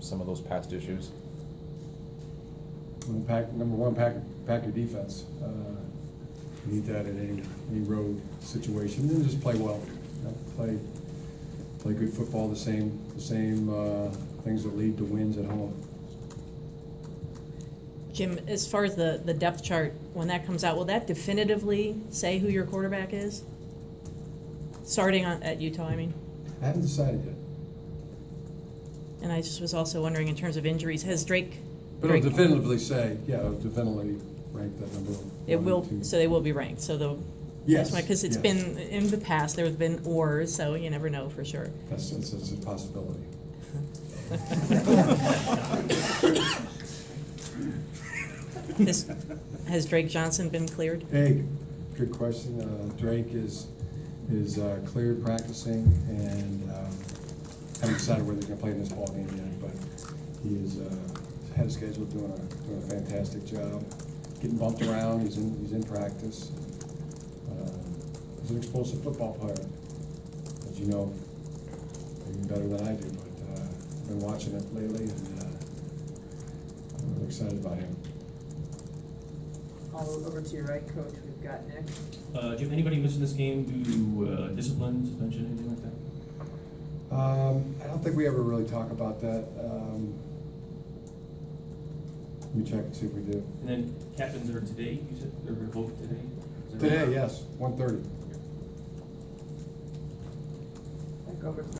some of those past issues? Well, pack, number one, pack, pack your defense. Uh, You need that in any, any road situation, and just play well. You know, Play, play good football, the same, the same, uh, things that lead to wins at home. Jim, as far as the, the depth chart, when that comes out, will that definitively say who your quarterback is? Starting on, at Utah, I mean? I haven't decided yet, And I just was also wondering in terms of injuries, has Drake? but it'll definitively say, yeah, it'll definitively rank that number. It one, will, two. so they will be ranked, so they'll. Yes, Because it's yes. been, in the past, there have been ors, so you never know for sure. That's, that's, that's a possibility. Has, has Drake Johnson been cleared? Hey, good question. Uh, Drake is, is uh, cleared practicing and um, haven't decided whether he's gonna play in this ball game yet, but he is uh, ahead of schedule, doing a, doing a fantastic job. Getting bumped around, he's in, he's in practice. Um, He's an explosive football player, as you know, even better than I do, but uh, I've been watching it lately and uh, I'm really excited about him. All over to your right, coach, we've got Nick. Uh, Jim, anybody missing this game due to uh, discipline, suspension, anything like that? Um, I don't think we ever really talk about that. Um, Let me check and see if we do. And then captains are today, you said, they're revoked today? Is that right? Today, yes, one thirty. Back over to